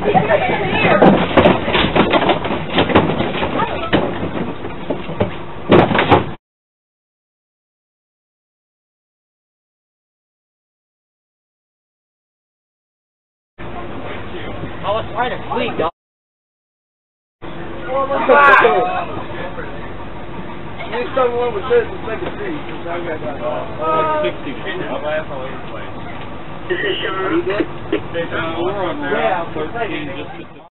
I was trying to sleep, dog. Next time one was this, let's take a seat. Since I got that. Uh, 60. I'm laughing all over the place. This is Sean. Hey, uh, we're on Yeah, 13, just